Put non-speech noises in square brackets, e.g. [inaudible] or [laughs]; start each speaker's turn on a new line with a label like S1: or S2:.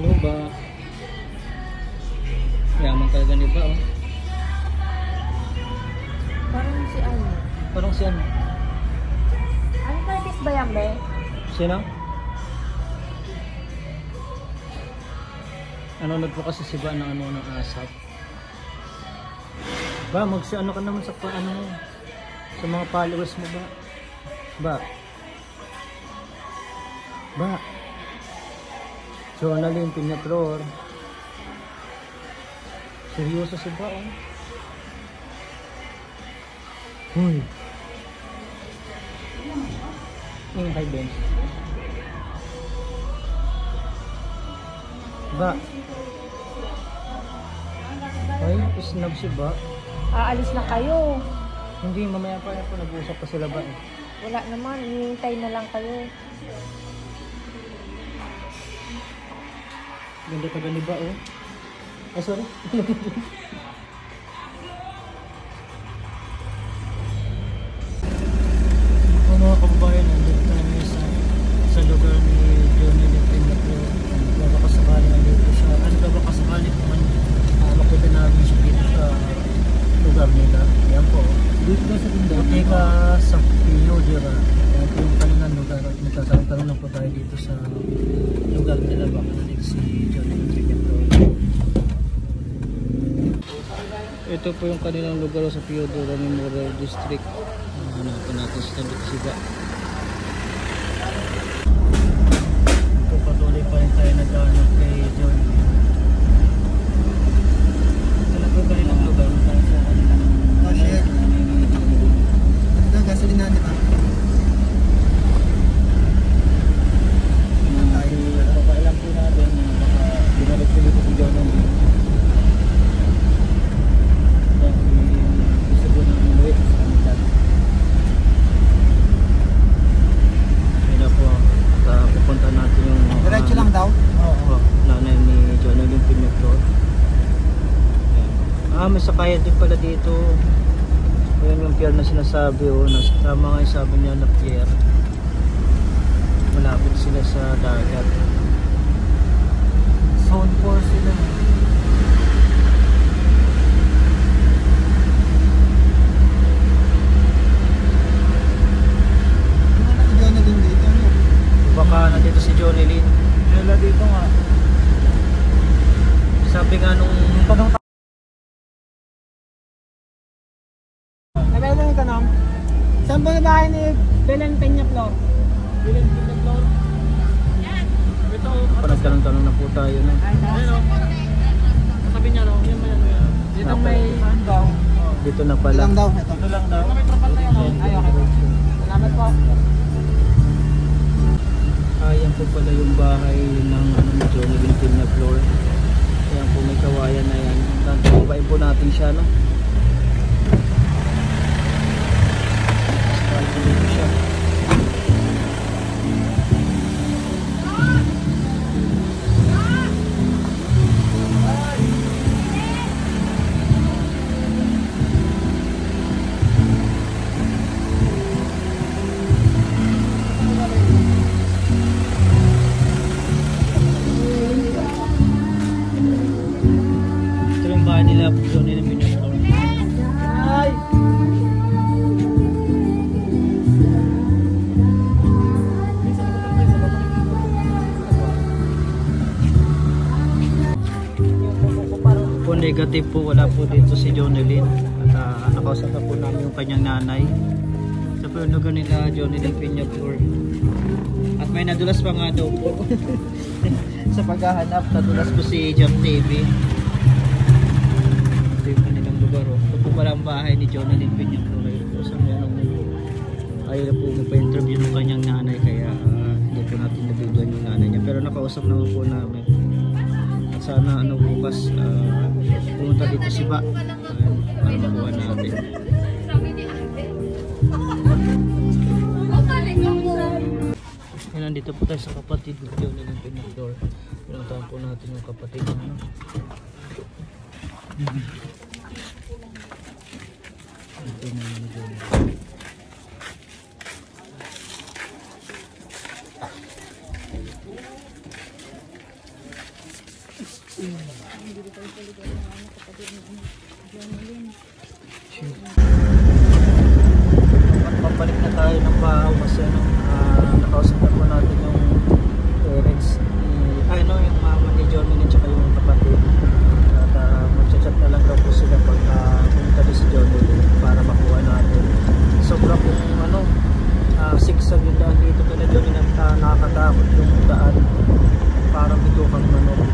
S1: mo ba? Yaman talaga ni ba, oh.
S2: Parang si ano.
S1: Parang si ano?
S2: Ano Curtis ba yan, be?
S1: Sino? Nanonood po kasi si Ba ng ano ng asap. Ba, magsi ano ka naman sa pa- ano mo? Sa mga followers mo ba? Ba? Ba? Jonalyn Pinatror. Seryoso si Ba, oh. Hoy. Yung high bench. Ba? Ay, snub si Ba.
S2: Aalis na kayo.
S1: Hindi, mamaya pa po nag-uusap pa sila ba eh.
S2: Wala naman. Hinihintay na lang kayo.
S1: Ganda ka gani ba oh. Ay, sorry. [laughs] Ako mga kababayan, nandito kami sa sa lugar ni Johnny Lipin na po. Baka kasakali nandito siya. Ano ka ba kasakali kung man uh, makita namin siya dito sa lugar nila. Yan po.
S3: Dito ka sa tindahan?
S1: Buti ka sa Pino, Dira. Yan po yung kanilang lugar. At magkakaroon lang po tayo dito sa lugar nila. Baka nandito si Johnny Lipin na po. Ito po yung kanilang lugar sa Piodoro Memorial District. Hanapin natin sa tabi kasi ba. Ito patuloy pa rin tayo naghanap kay John. Ito na po yung kanilang lugar. Tayo
S3: sa kanilang
S4: Oh, shit. Ito, gasolina nito.
S1: Tayo, papailan po natin na baka binalik ko dito si John ng gusto ko nang umuwi sa kanila. Kaya na po, at uh, pupunta natin yung mga- Diretso lang
S4: daw.
S1: Oo. Nanay ni John yung Pinagdor. Ah, may sakayan din pala dito. Ayan yung pier na sinasabi oh. Nas, tama nga yung sabi niya na pier. Malapit sila sa dagat.
S3: Zone 4 sila.
S4: Ano na din dito? Ano?
S1: Baka nandito si Johnny Lynn.
S3: Wala dito nga.
S1: Sabi nga nung Tanong
S3: Nagkala mo yung tanong? Saan ba yung bahay
S4: ni
S3: Belen Peña Flor? Belen Peña Flor? Ito.
S1: panagtanong-tanong na po tayo no.
S3: Ano? Sabi niya
S1: raw, yan may ano yan. Dito may
S3: ano daw.
S1: Dito na pala. daw.
S4: Ito. Ito
S3: lang daw. May
S1: propal na yan. Ay, okay. Salamat po. Ayan po pala yung bahay ng ano ni Johnny Lynn Pina floor. Ayan po may kawayan na yan. Tatabain po natin siya no. Negative po wala po dito si Jonelyn at uh, nakausap na po namin yung kanyang nanay. Sa lugar nila Jonelyn Peña Flor at may nadulas pa nga daw po. [laughs] Sa paghahanap nadulas po si Jam TV ito yung kanilang lugar oh. ito po pala ang bahay ni Jonelyn Peña Flor ayun po sa meron ayaw na po pa-interview ng kanyang nanay kaya ah, hindi po natin nabigyan yung nanay niya. Pero nakausap naman po namin sana ano bukas ah, pumunta dito si Ba para makuha natin Ayan, nandito po tayo sa kapatid ni John ng Pinagdor pinuntahan po natin yung kapatid ano? Ito na yung John. At pabalik na tayo ng bahaw kasi nung uh, nakausap na po natin yung parents ni, ay no, yung mama ni Jomini at saka yung kapatid. At ah, uh, magchat-chat na lang daw po sila pag uh, pumunta si Jomini para makuha natin. Sobra po yung ano, uh, siksag yung daan dito kaya Jomini at uh, nakakatakot yung daan parang bitukang manok.